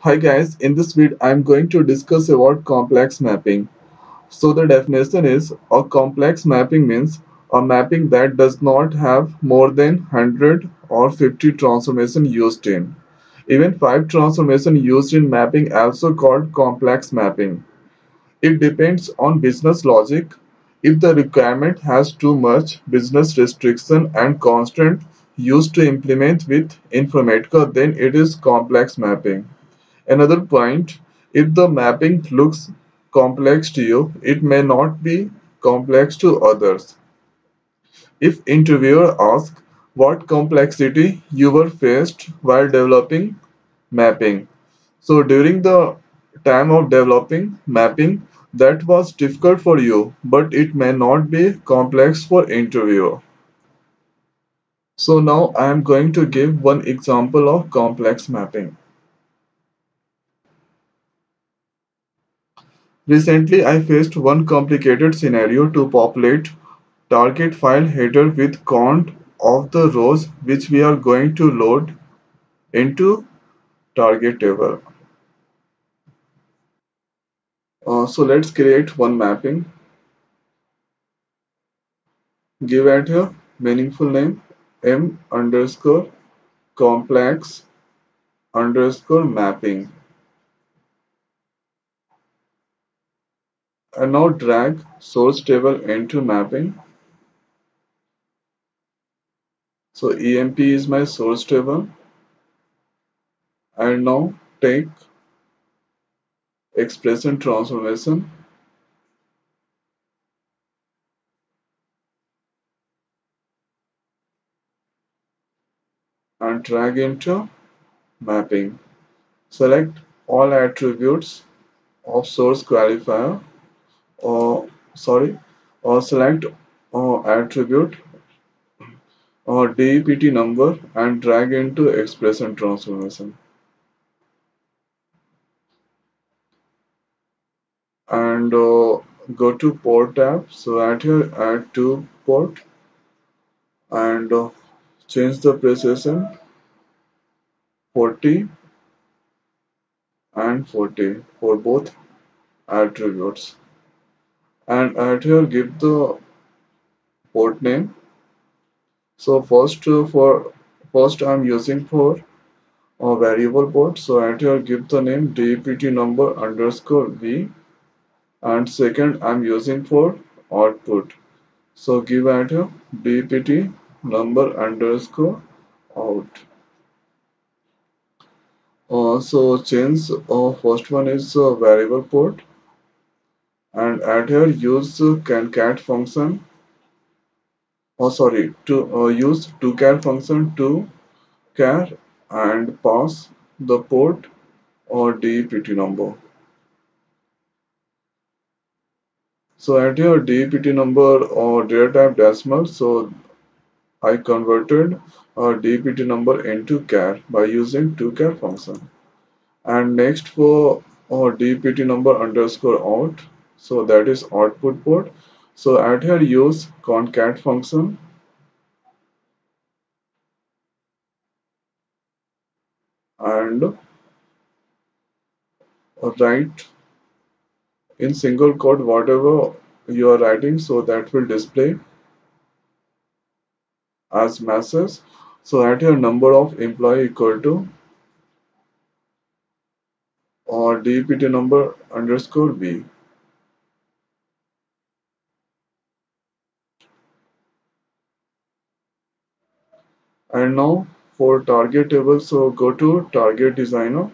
Hi guys, in this video I'm going to discuss about complex mapping. So the definition is a complex mapping means a mapping that does not have more than 100 or 50 transformation used in. Even 5 transformation used in mapping also called complex mapping. It depends on business logic. If the requirement has too much business restriction and constraint used to implement with Informatica, then it is complex mapping. Another point, if the mapping looks complex to you, it may not be complex to others. If interviewer asks what complexity you were faced while developing mapping. So during the time of developing mapping, that was difficult for you, but it may not be complex for interviewer. So now I am going to give one example of complex mapping. Recently, I faced one complicated scenario to populate target file header with count of the rows which we are going to load into target table. Uh, so let's create one mapping. Give it a meaningful name m underscore complex underscore mapping. And now drag source table into mapping. So EMP is my source table. And now take expression transformation and drag into mapping. Select all attributes of source qualifier or sorry or select or attribute or DEPT number and drag into expression transformation. And uh, go to port tab. So add here add to port and uh, change the precision 40 and 40 for both attributes. And add here give the port name. So first uh, for first I'm using for a variable port. So add here give the name DEPT number underscore V and second I'm using for output. So give add here DEPT number underscore out. Uh, so change uh, first one is uh, variable port and add here use uh, concat function oh sorry to uh, use tochar function to char and pass the port or DEPT number. So add your DEPT number or data type decimal. So I converted a DEPT number into char by using tochar function. And next for our DEPT number underscore out. So that is output port. So add here use concat function. And write in single quote whatever you are writing so that will display as masses. So add your number of employee equal to or DEPT number underscore V and now for target table so go to target designer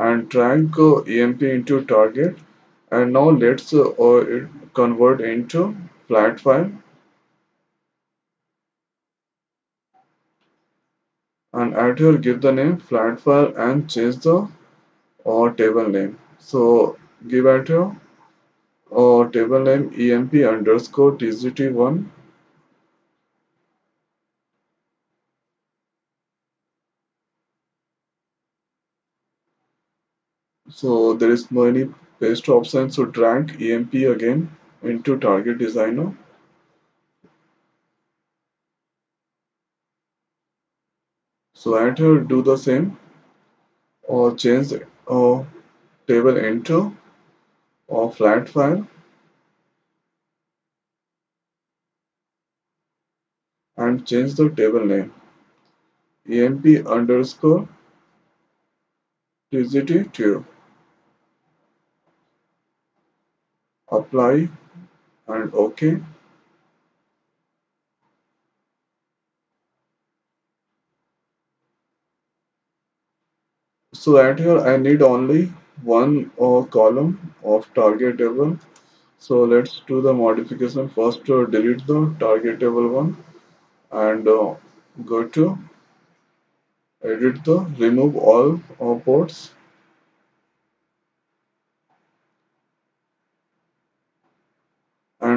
and drag uh, EMP into target. And now let's uh, uh, convert into flat file and add here give the name flat file and change the or table name. So give at here or table name emp underscore tgt1 so there is no any paste option so drag emp again into target designer. So at here do the same. Or change a table into or flat file and change the table name. Emp underscore tgt2 apply and ok so at here I need only one uh, column of target table. So let's do the modification. First uh, delete the target table one and uh, go to edit the remove all uh, ports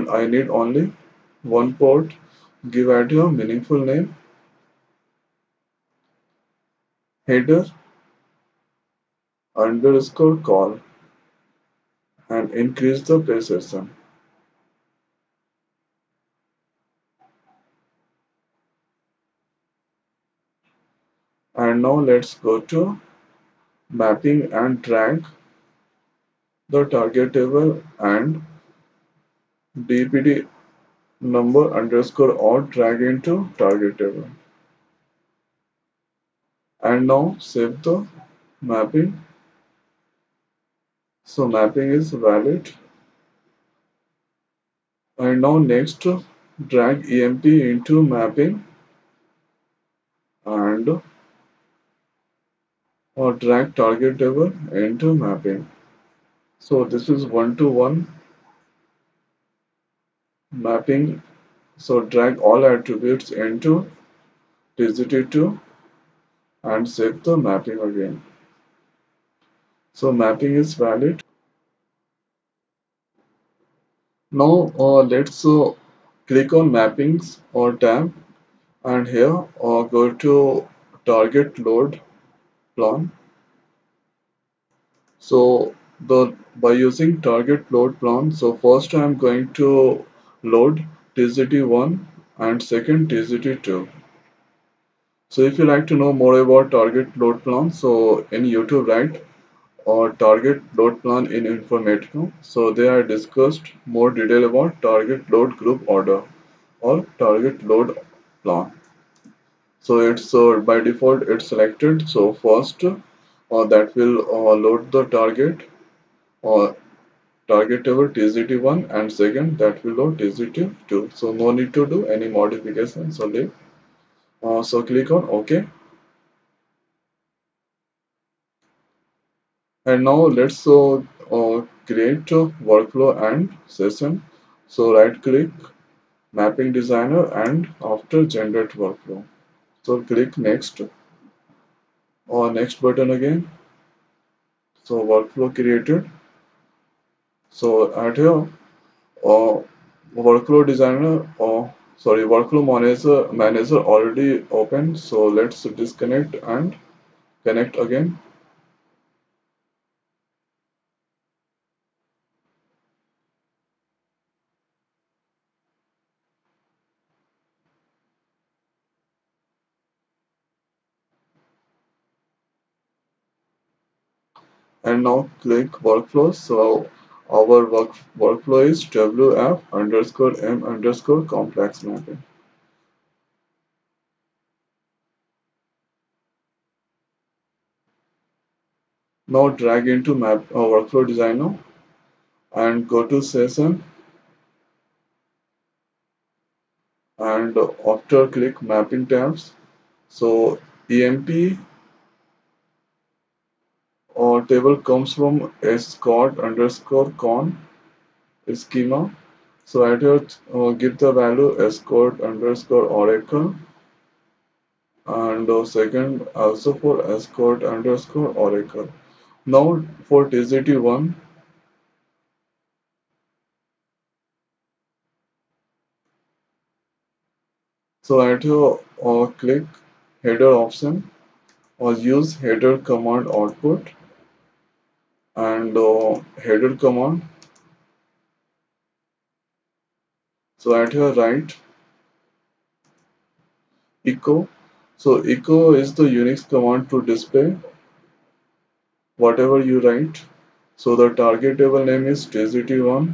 and I need only. One port. Give it a meaningful name. Header. Underscore call. And increase the precision. And now let's go to mapping and drag the target table and DEPT number underscore or drag into target table. And now save the mapping. So mapping is valid. And now next drag emp into mapping. And or drag target table into mapping. So this is one to one mapping. So drag all attributes into tgt2 and save the mapping again. So mapping is valid. Now uh, let's uh, click on mappings or tab and here uh, go to target load plan. So the by using target load plan so first I'm going to load tgt1 and second tgt2 so if you like to know more about target load plan so in youtube right or target load plan in informatica so they are discussed more detail about target load group order or target load plan. So it's uh, by default it's selected. So first uh, that will uh, load the target or target table tgt1 and second that will load tgt2 so no need to do any modification. So leave uh, so click on ok. And now let's uh, uh, create workflow and session. So right click mapping designer and after generate workflow. So click next. Or next button again. So workflow created so at here uh, workflow designer or sorry workflow manager manager already open so let's disconnect and connect again. And now click workflow so our work, workflow is wf underscore m underscore complex mapping. Now drag into map uh, workflow designer and go to session and after click mapping tabs. So emp or table comes from escort underscore con schema. So at here uh, give the value escort underscore oracle. And uh, second also for escort underscore oracle. Now for tgt1 so at here uh, click header option or use header command output and uh, header command so at here write echo so echo is the unix command to display whatever you write. So the target table name is tgt1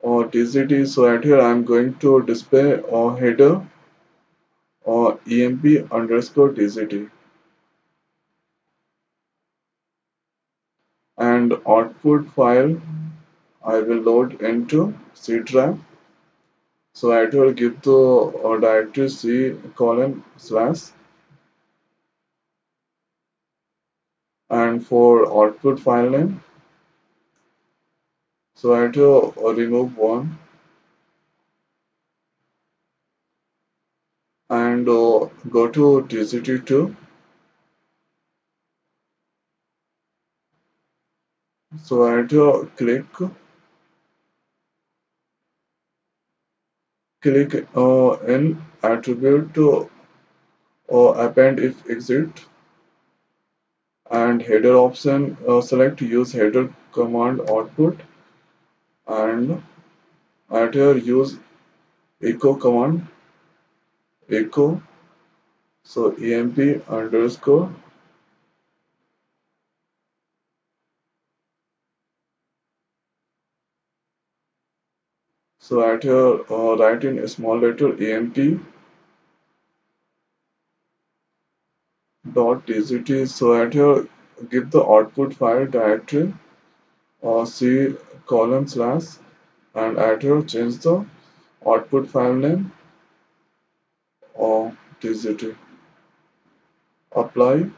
or tgt. So at here I'm going to display a header or emp underscore tgt and output file I will load into C drive. So I will give the uh, directory C colon slash. And for output file name. So I have to remove one. And uh, go to tgt2 so I to click. Click uh, in attribute to uh, append if exit. And header option uh, select use header command output. And at here use echo command. Echo. So emp underscore so at here uh, write in a small letter amp dot tgt so at here give the output file directory or c colon slash and at here change the output file name or tgt apply.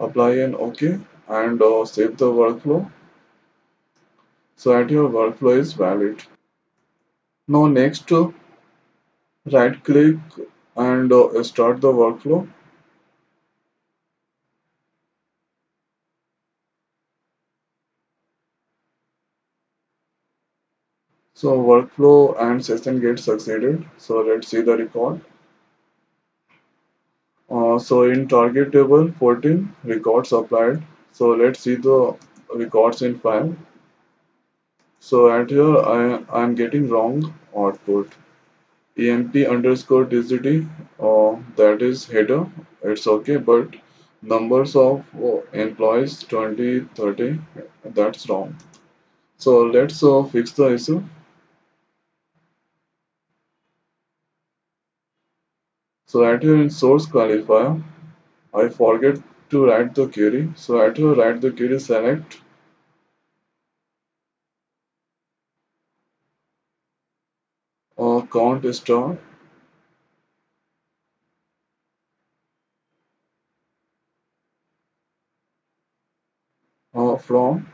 Apply and ok and uh, save the workflow. So that your workflow is valid. Now next uh, right click and uh, start the workflow. So workflow and session gets succeeded. So let's see the record. Uh, so in target table 14 records applied so let's see the records in file. So at here I I'm getting wrong output. Emp underscore tgt uh, that is header. It's okay but numbers of uh, employees 20 30 that's wrong. So let's uh, fix the issue. So at here in source qualifier I forget to write the query. So at here write the query select. Uh, count star uh, from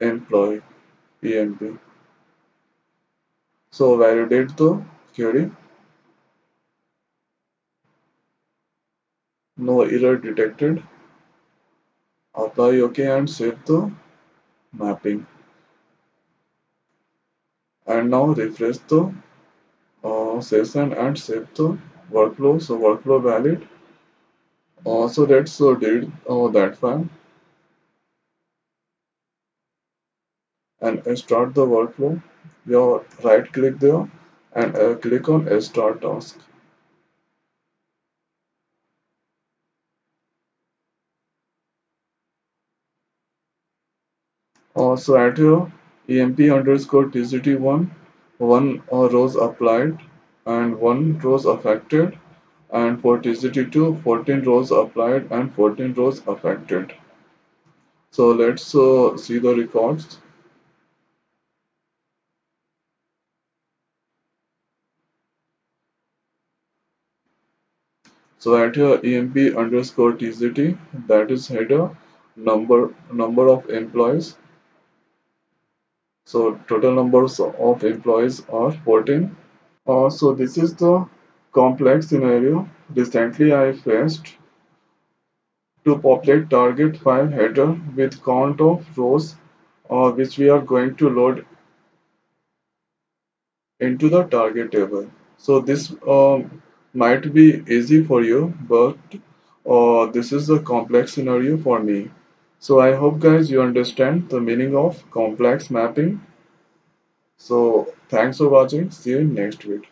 employee emp so validate the query no error detected. Apply ok and save the mapping. And now refresh the uh, session and save the workflow. So workflow valid. Uh, so let's uh, delete uh, that file. And start the workflow. You right click there and uh, click on start task so at here emp underscore tgt1 one rows applied and one rows affected. And for tgt2 14 rows applied and 14 rows affected. So let's uh, see the records. So at here emp underscore that is header number number of employees so total numbers of employees are 14 uh, so this is the complex scenario recently I faced to populate target file header with count of rows uh, which we are going to load into the target table. So this um, might be easy for you, but uh, this is a complex scenario for me. So I hope guys you understand the meaning of complex mapping. So thanks for watching. See you in next video.